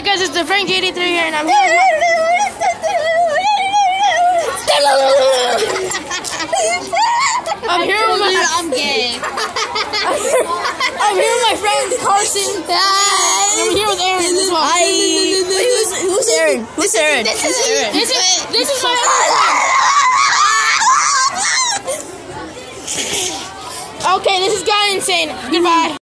Hi guys, it's the Frank83 here, and I'm here. I'm here with my... I'm gay. I'm here with my friend Carson. I'm here with Aaron as well. Hi. Who's, who's Aaron? Who's Aaron? This is this is this is my Okay, this is Guy Insane.